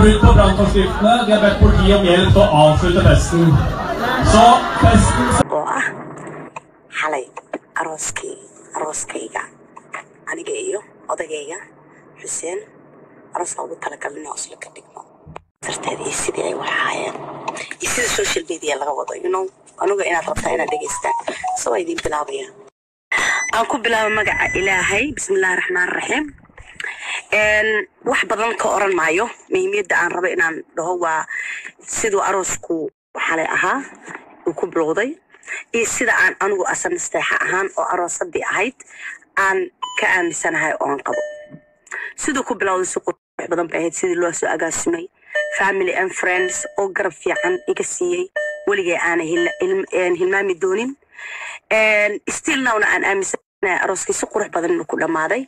Brudd på brannforskriftene. De har bedt politiet om hjelp til å avslutte festen. Så festen oo ah xalay arooskayga aniga iyo odagayga xuseen arooska ugu talagalin oo isla ka dhigno darteed iyo sidii ay wax ahaayeen iyo sida social media laga wado you know anuga inaad rabtaa inaad dhegaystaan so waa idin bilaabaya aan ku bilaabo magaca ilaahay bismillahi raxmaan raxiim wax badan ka oran maayo. Muhiimiyadda aan rabo inaan dhaho waa siduu aroosku xalay ahaa uu ku bilowday iyo sida aan anigu asan ahaan oo aroosadii ahayd aan ka aaminsanahay oo aan qabo. Siduu ku bilowday si qurux badan bay ahayd sidii loo soo agaasimay family and friends oo garab fiican iga siiyey. Weligay aanay hilmaami doonin. Still nowna aan aaminsanahay arooskii si qurux badan inuu ku dhammaaday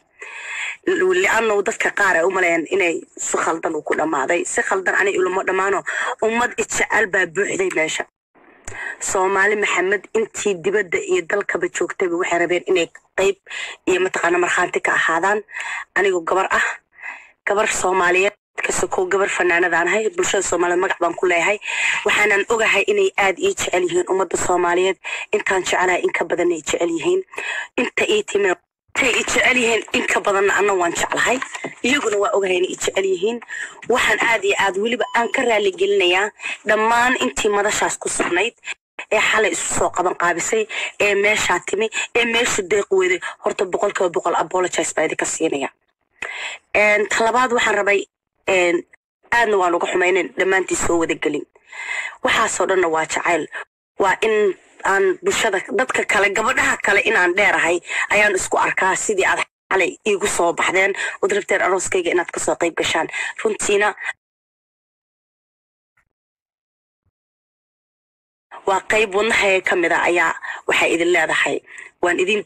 liannu dadka qaar ay u maleeyaan inay si khaldan uu ku dhammaaday si khaldan anay ilamo dhammaano ummad ijecel baa buuxday meesha. Soomaali maxamed intii dibadda iyo dalkaba joogtayba waxay rabeen inay qayb iyo mataqaana markhaanti ka ahaadaan. Anigoo gabar ah gabar soomaaliyeed kasakoo gabar fanaanadaan ahay bulshada soomaaliyeed magac baan ku leeyahay. Waxaanan ogahay inay aad ii jecel yihiin ummadda soomaaliyeed. Intaan jecelahay in ka jecel yihiin. Inta ii timin intay i jecel yihiin in badanna anna waan jeclahay. Iyaguna waa ogahay inay i jecel yihiin. Waxaan aad iyo aad weliba aan ka raali gelinayaa dhammaan intii madashaas ku sugnayd ee xalay isu soo qaban qaabisay ee meeshaa timi ee meesha deeq weeday horta boqolkiiba boqol apologize baa idinka siinaya talabaad waxaan rabay aadna waan uga xumaynen dhammaantii soo wada gelin. Waxaasoo dhanna waa jacayl. Waa in aan bulshada dadka kale gabadhaha kale inaan dheerahay ayaan isku arkaa sidii aad xalay iigu soo baxdeen. Rabteen arooskayga inaad ka soo qayb gashaan. Runtiina waa qayb wadnahayga ka mid a ayaa waxay idin leedahay. Waan idin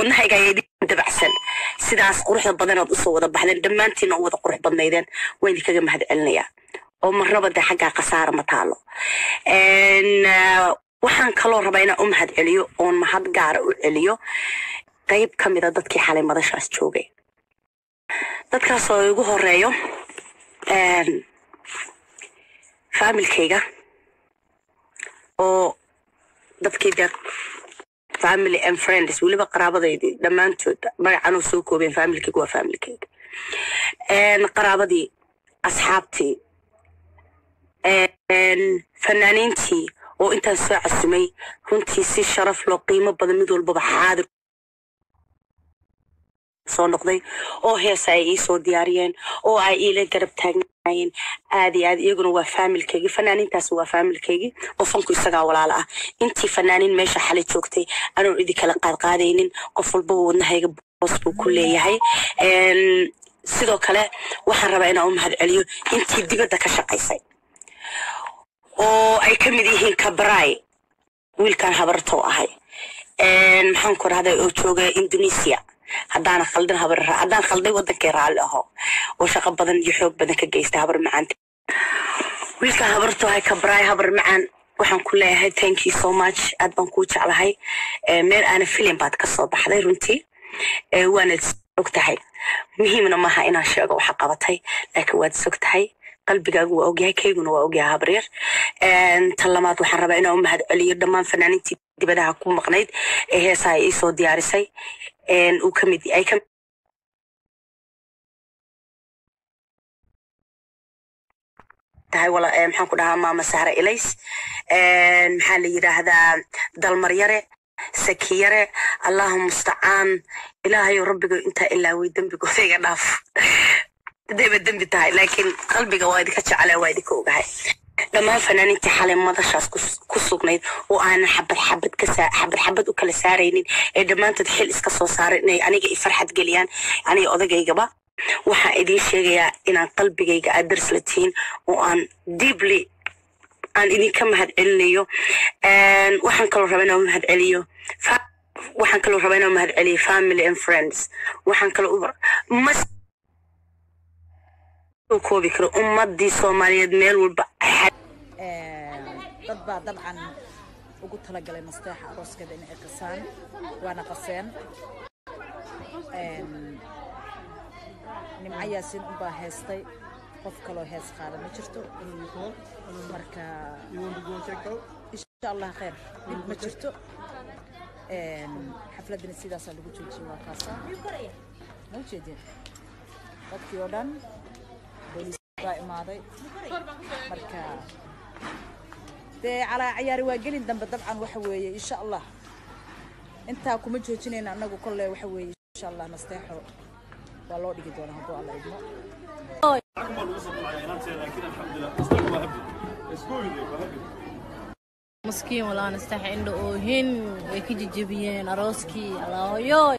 wadnahayga ayaa idin dabacsan. Sidaas quruxda badanood u soo wada baxdeen dhammaantiina u wada qurux badnaydeen waan idinkaga mahad celinayaa oo marnaba dee xaggaa khasaara ma taalo waxaan kaloo rabaa inaan u mahad celiyo oon mahad gaara u celiyo. Qayb ka mida dadkii xalay madashaas joogay. Dadkaas oo igu horeeyo faamilkayga oo dadkii dee family and friends weliba qaraabadaydii dhammaantood magacanuu soo koobeen familkayga waa familkayga. Een, qaraabadii asxaabtii fanaaniintii oo intaan soo casumay runtii si sharaf loo qiimo badan mid walbaba xaadir soo noqday oo heesa ay ii soo diyaariyeen oo ay iila garab taagnaayeen aad iyo aad iyaguna waa faamilkaygii fanaaniintaasi waa faamilkaygii oo fanku isagaa walaala ah. Intii fanaaniin meesha xalay joogtay anoon idi kala qaadqaadaynin qof walbaba wadnahayga boos buu ku leeyahay. Sidoo kale waxaan rabaa inaan u mahad celiyo intii dibadda ka shaqaysay oo ay ka mid yihiin kabray wiilkan habartoo ahay. Een, maxaan ku rahday oo jooga indonesia haddaana khaldan habar haddaan khalday wadankay raalli aho oo shaqo badan iyo xoog badan ka geysta habar macaanta wiilkan habartoo ahay kabray habar macaan. Waxaan ku leeyahay thank you so much. Aad baan kuu jeclahay. Ee, meel aana filim baad ka soo baxday runtii Ee, waanad og tahay. Muhiimna maaha inaan sheego waxa qabatay laakiin waad sog qalbigaagu waa ogyahay kayguna waa ogyahay habaryar Een, tan lamaad waxaan rabaa inaan u mahad celiyo dhammaan fanaaniintii dibadaha ku maqnayd ee heesaha iisoo diyaarisay uu ka mid ay ka tahay wala maxaan ku dhahaa maama sahra ilays maxaa la yidhaahdaa dalmar yare saki yare allahu mustacaan ilaahayo rabbiga intaa ilaaway dembigooda iga dhaaf hadayba dembi tahay laakiin qalbiga waa idinka jeclaa waa idinka ogahay dhammaan fanaaniintii xalay madashaas ku- sugnayd oo aanan xabad xabad u kala saaraynin ee dhammaantood xil iska soo saaray inay aniga i farxad geliyaan aniga odaгаygaba waxaan idiin sheegayaa inaan qalbigayga aad tihiin oo aan deeply aan idinka mahad celinayo. Waxaan kaloo rabaa inaan mahad celiyo waxaan kaloo rabaa inaan mahad celiyo family and friends. Waxaan kaloo ma koobi karo ummadii soomaaliyeed meel walba dad baa dabcan ugu talagalay nasteexa arooskeeda in qasaan waana qaseen nimco yaasiin unbaa heestay qof kaloo hees qaada ma jirto. Marka insha allah khayr dhib ma jirto. Xafladana sidaasaa lagu joojiyey waa kaasaa ma ujeedeen dadkii oo dhan booliis baa imaaday. Marka dee calaa cayaari waa gelin dambe dabcan waxa weeye insha allah intaa kuma joojinayna annagu kolle waxa weeye insha allah nasteexo. Waa loo dhigi doonaa hadduu alla idmo. مسكين ولا نستحي عنده وهن كيجي جبيين أروسكي الله يو